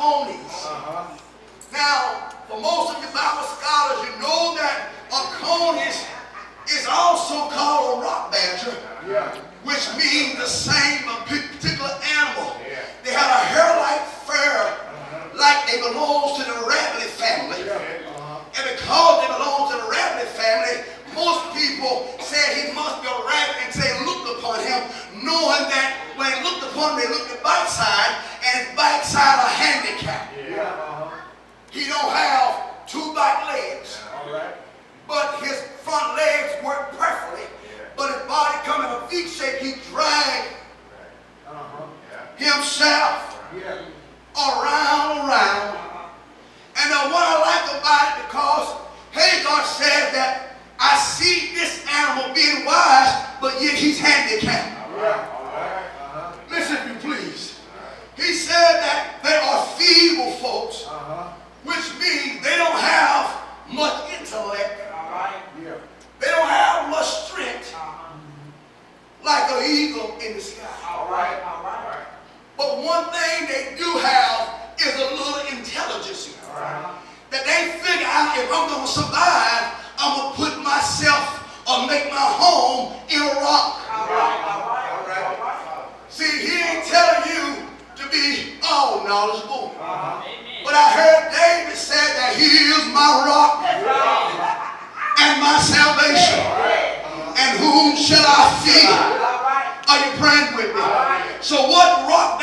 like conies. Uh-huh. Now, for most of you Bible scholars, you know that a conies is also called a rock badger, Yeah. which means the same particular animal. Yeah. They had a hair-like fur, like they belong to the rabbit family. Yeah. Uh-huh. And because they belong to the rabbit family, most people said he must be a rabbit and they looked upon him, knowing that when they looked upon him, they looked at backside, and backside a handicap. Yeah. Uh-huh. He don't have two back legs, right. but his front legs work perfectly. But his body come in a V shape, he dragged Uh-huh. himself Yeah. around, around. And uh, what I like about it, because Agur said that I see this animal being wise, but yet he's handicapped. All right. Uh-huh. Listen, if you please. He said that they are feeble folks, Uh-huh. which means they don't have much intellect. Yeah. They don't have much strength like an eagle in the sky. All right. All right. But one thing they do have is a little intelligence. All right. that they figure out if I'm going to survive, I'm going to put myself or make my home in a rock. All right, all right. See, he ain't telling you to be all knowledgeable. Uh-huh. But I heard David said that he is my rock and my salvation. And whom shall I fear? Are you praying with me? So what rock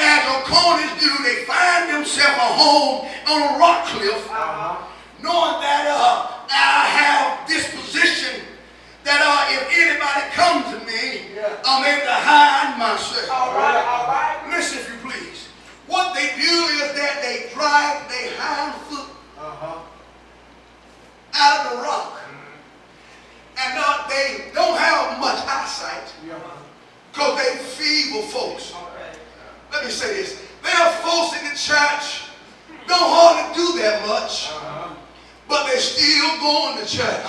bags do? They find themselves a home on a rock cliff, knowing that uh, I have this position that uh, if anybody comes to me, Yeah. I'm able to hide myself. All right. All right. Listen, if you please. What they do is that they drive their hind foot Uh-huh. out of the rock. And uh, they don't have much eyesight Yeah. because they feeble folks. Let me say this. There are folks in the church don't hardly do that much, Uh-huh. but they're still going to church.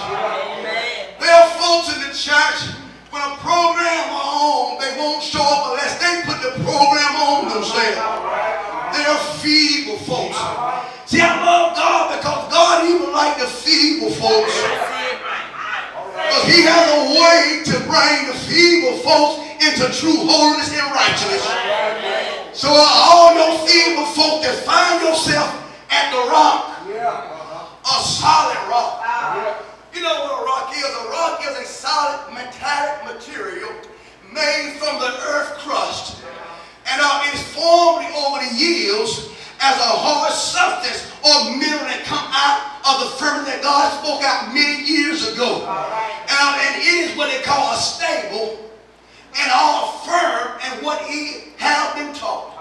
There are folks in the church when a program on, they won't show up unless they put the program on themselves. They're feeble folks. See, I love God because God even like the feeble folks. Because he has a way to bring the feeble folks into true holiness and righteousness. So all your evil folk that find yourself at the rock, Yeah. Uh-huh. a solid rock. Yeah. You know what a rock is? A rock is a solid metallic material made from the earth crust. And uh, it's formed over the years as a hard substance or mineral that come out of the firmament that God spoke out many years ago. And, uh, and it is what they call a stable and all firm and what he have been taught.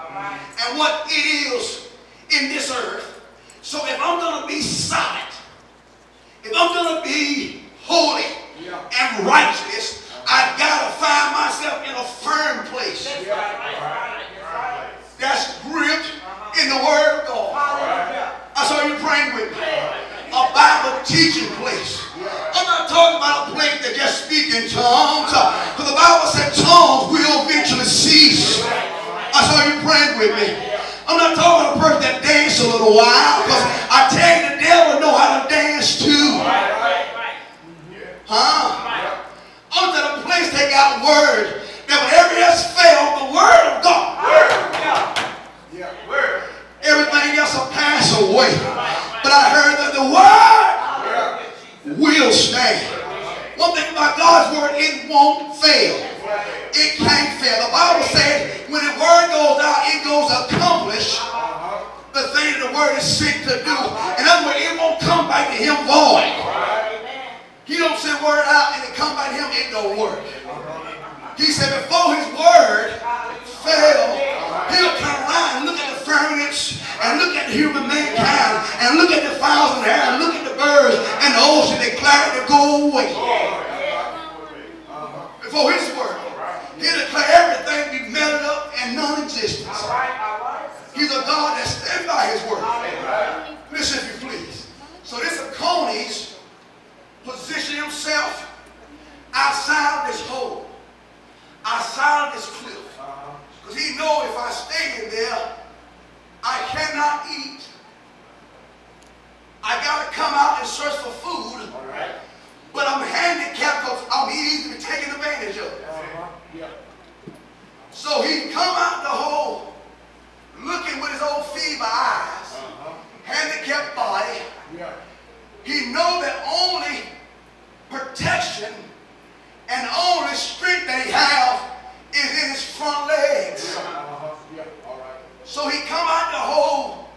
And what it is in this earth. So if I'm going to be solid, if I'm going to be holy Yeah. and righteous, I've got to find myself in a firm place that's gripped in the Word of God. I saw you praying with me. A Bible teaching place. I'm not talking about a place that just speak in tongues. Because the Bible said tongues with me. I'm not talking about a person that dance a little while. Because I tell you, the devil know how to dance too. Huh? I'm to the place they got word that everything else failed, the word of God. Yeah. Everything else will pass away. But I heard that the word will stand. One thing about God's word, it won't fail. To do. In other words, it won't come back to him void. He don't send word out and it come back to him, it don't work. possession, and only strength that he has is in his front legs. So he come out the hole,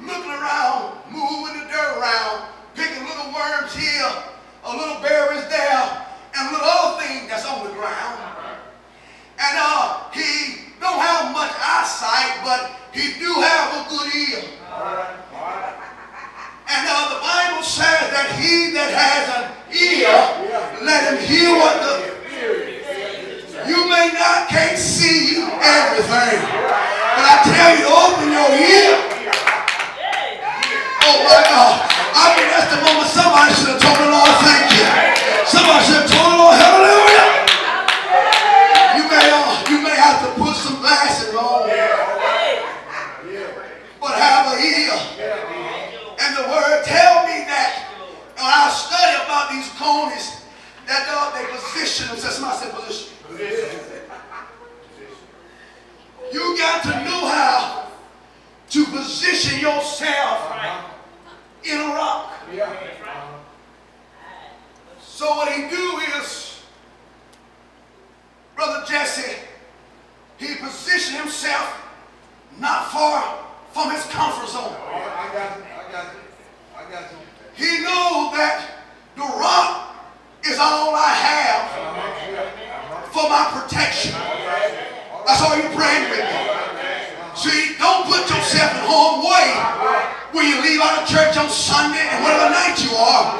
looking around, moving the dirt around, picking little worms here, a little bear these ponies that dog, they position them. That's my position. You got to know how to position yourself in a rock. So what he do That's all you praying with me. See, don't put yourself in harm's way where you leave out of church on Sunday and whatever night you are.